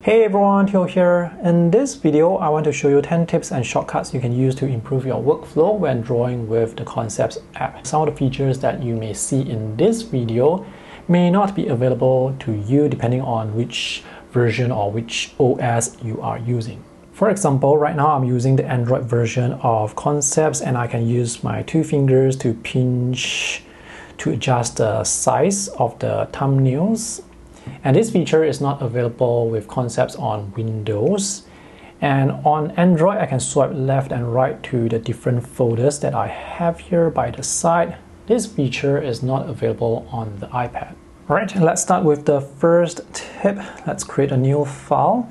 Hey everyone, Teoh here. In this video, I want to show you 10 tips and shortcuts you can use to improve your workflow when drawing with the Concepts app. Some of the features that you may see in this video may not be available to you depending on which version or which OS you are using. For example, right now I'm using the Android version of Concepts and I can use my two fingers to pinch to adjust the size of the thumbnails and this feature is not available with concepts on Windows. And on Android, I can swipe left and right to the different folders that I have here by the side. This feature is not available on the iPad. Alright, let's start with the first tip. Let's create a new file.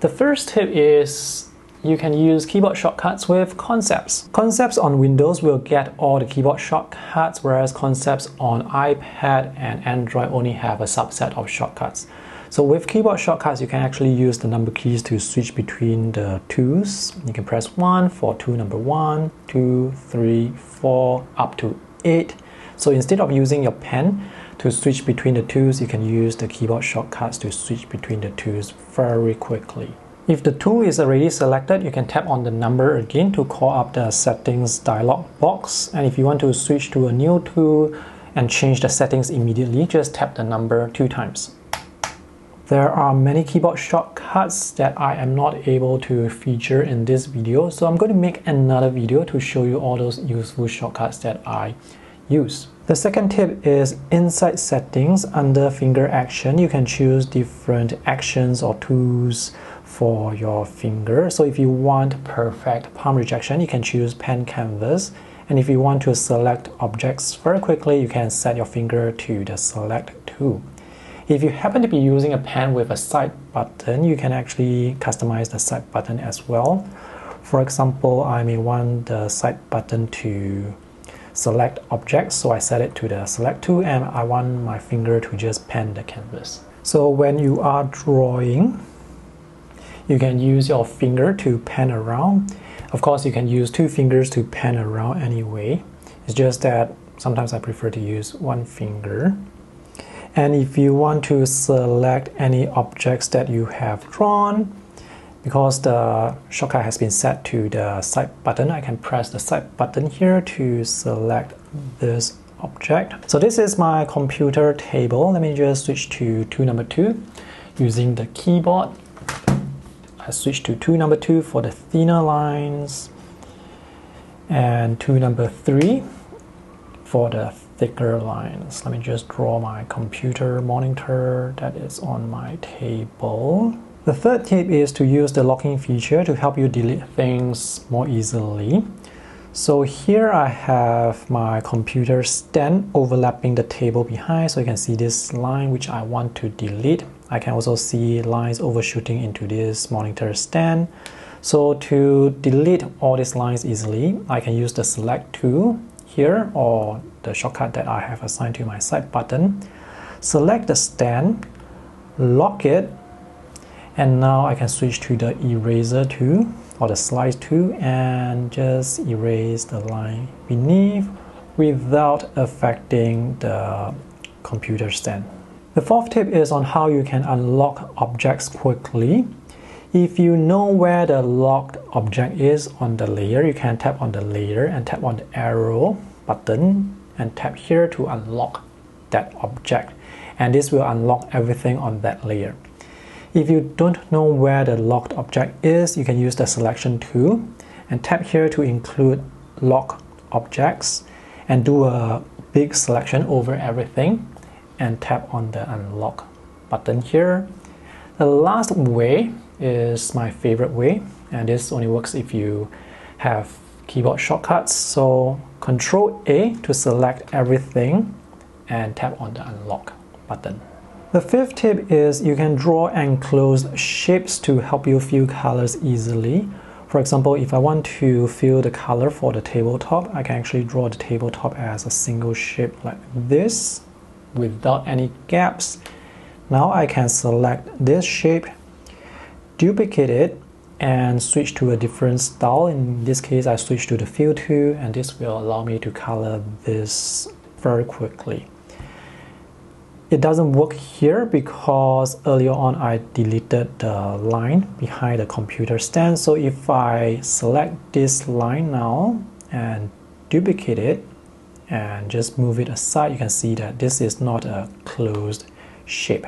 The first tip is you can use keyboard shortcuts with concepts. Concepts on Windows will get all the keyboard shortcuts, whereas concepts on iPad and Android only have a subset of shortcuts. So with keyboard shortcuts, you can actually use the number keys to switch between the twos. You can press 1 for tool number 1, 2, 3, 4, up to 8. So instead of using your pen to switch between the twos, you can use the keyboard shortcuts to switch between the twos very quickly. If the tool is already selected, you can tap on the number again to call up the settings dialog box. And if you want to switch to a new tool and change the settings immediately, just tap the number two times. There are many keyboard shortcuts that I am not able to feature in this video, so I'm going to make another video to show you all those useful shortcuts that I use. The second tip is inside settings under finger action, you can choose different actions or tools for your finger. So if you want perfect palm rejection, you can choose pan canvas. And if you want to select objects very quickly, you can set your finger to the select tool. If you happen to be using a pen with a side button, you can actually customize the side button as well. For example, I may want the side button to select objects, so I set it to the select tool and I want my finger to just pan the canvas. So when you are drawing, you can use your finger to pan around. Of course, you can use two fingers to pan around anyway. It's just that sometimes I prefer to use one finger. And if you want to select any objects that you have drawn, because the shortcut has been set to the side button, I can press the side button here to select this object. So this is my computer table. Let me just switch to tool number two using the keyboard I switch to tool number two for the thinner lines and tool number three for the thicker lines. Let me just draw my computer monitor that is on my table. The third tip is to use the locking feature to help you delete things more easily. So here I have my computer stand overlapping the table behind so you can see this line which I want to delete. I can also see lines overshooting into this monitor stand. So to delete all these lines easily, I can use the select tool here or the shortcut that I have assigned to my side button. Select the stand, lock it, and now I can switch to the eraser tool or the slice tool and just erase the line beneath without affecting the computer stand. The fourth tip is on how you can unlock objects quickly. If you know where the locked object is on the layer, you can tap on the layer and tap on the arrow button and tap here to unlock that object. And this will unlock everything on that layer. If you don't know where the locked object is, you can use the selection tool and tap here to include lock objects and do a big selection over everything and tap on the unlock button here. The last way is my favorite way and this only works if you have keyboard shortcuts. So Control A to select everything and tap on the unlock button. The fifth tip is you can draw enclosed shapes to help you fill colors easily. For example, if I want to fill the color for the tabletop, I can actually draw the tabletop as a single shape like this without any gaps. Now I can select this shape, duplicate it, and switch to a different style. In this case, I switch to the fill tool, and this will allow me to color this very quickly. It doesn't work here because earlier on I deleted the line behind the computer stand. So if I select this line now and duplicate it and just move it aside, you can see that this is not a closed shape.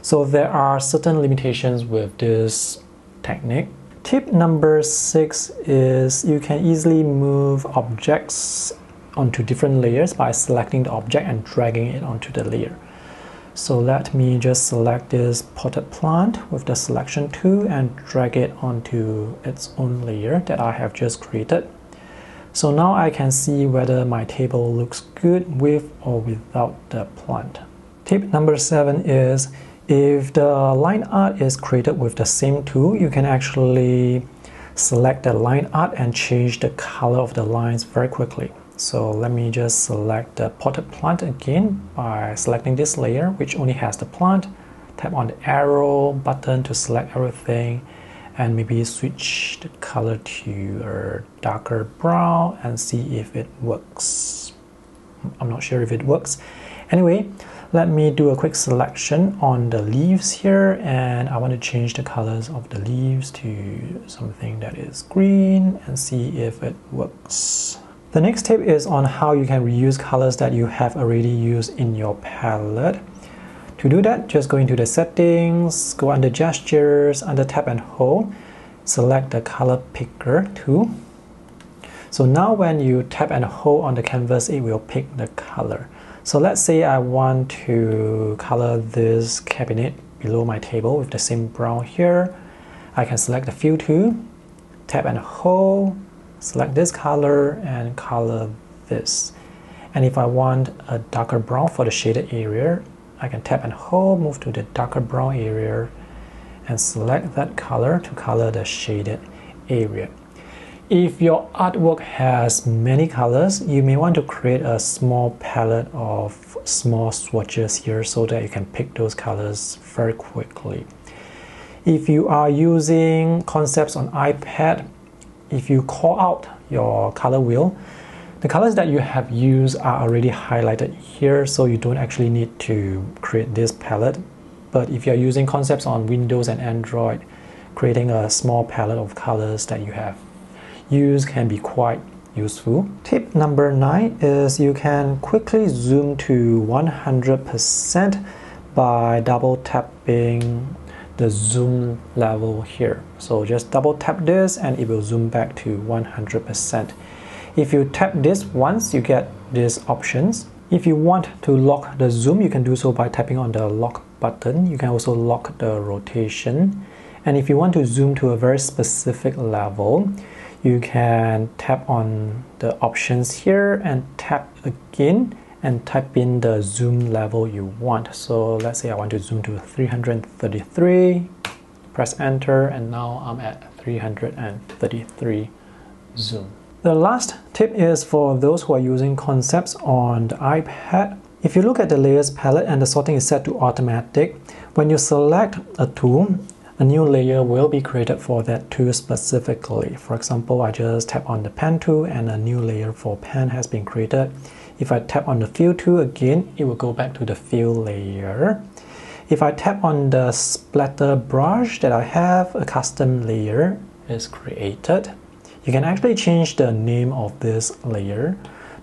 So there are certain limitations with this technique. Tip number six is you can easily move objects onto different layers by selecting the object and dragging it onto the layer. So let me just select this potted plant with the selection tool and drag it onto its own layer that I have just created. So now I can see whether my table looks good with or without the plant. Tip number seven is if the line art is created with the same tool, you can actually select the line art and change the color of the lines very quickly. So let me just select the potted plant again by selecting this layer, which only has the plant. Tap on the arrow button to select everything and maybe switch the color to a darker brown and see if it works. I'm not sure if it works. Anyway, let me do a quick selection on the leaves here and I want to change the colors of the leaves to something that is green and see if it works. The next tip is on how you can reuse colors that you have already used in your palette. To do that, just go into the settings, go under gestures, under tap and hold, select the color picker tool. So now when you tap and hold on the canvas, it will pick the color. So let's say I want to color this cabinet below my table with the same brown here. I can select the fill tool, tap and hold, select this color and color this. And if I want a darker brown for the shaded area, I can tap and hold, move to the darker brown area and select that color to color the shaded area. If your artwork has many colors, you may want to create a small palette of small swatches here so that you can pick those colors very quickly. If you are using concepts on iPad, if you call out your color wheel, the colors that you have used are already highlighted here so you don't actually need to create this palette. But if you're using concepts on Windows and Android, creating a small palette of colors that you have use can be quite useful. Tip number nine is you can quickly zoom to 100% by double tapping the zoom level here. So just double tap this and it will zoom back to 100%. If you tap this once, you get these options. If you want to lock the zoom, you can do so by tapping on the lock button. You can also lock the rotation. And if you want to zoom to a very specific level, you can tap on the options here and tap again and type in the zoom level you want. So let's say I want to zoom to 333, press enter and now I'm at 333 zoom. The last tip is for those who are using concepts on the iPad. If you look at the layers palette and the sorting is set to automatic, when you select a tool, a new layer will be created for that tool specifically. For example, I just tap on the pen tool and a new layer for pen has been created. If I tap on the fill tool again, it will go back to the fill layer. If I tap on the splatter brush that I have, a custom layer is created. You can actually change the name of this layer,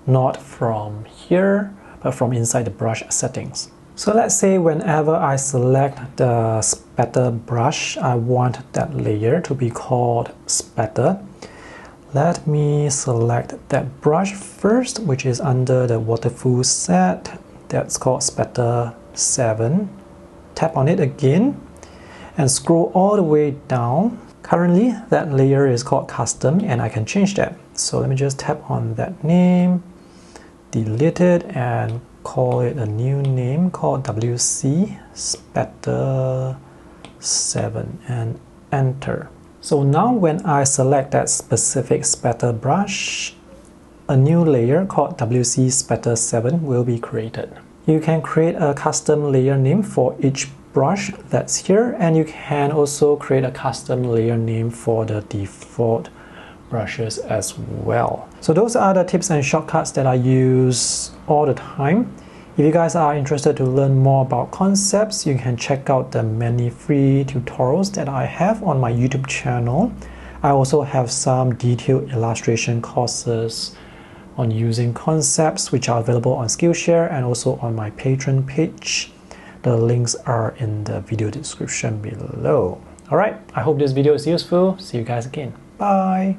not from here, but from inside the brush settings. So let's say whenever I select the spatter brush, I want that layer to be called spatter. Let me select that brush first, which is under the waterfall set. That's called spatter 7. Tap on it again and scroll all the way down. Currently, that layer is called custom and I can change that. So let me just tap on that name, delete it and call it a new name called WC Spatter 7 and enter. So now when I select that specific spatter brush, a new layer called WC Spatter 7 will be created. You can create a custom layer name for each brush that's here and you can also create a custom layer name for the default brushes as well. So those are the tips and shortcuts that I use all the time. If you guys are interested to learn more about concepts, you can check out the many free tutorials that I have on my YouTube channel. I also have some detailed illustration courses on using concepts which are available on Skillshare and also on my Patreon page. The links are in the video description below. Alright, I hope this video is useful. See you guys again. Bye!